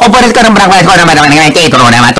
O por el que nombraba el programa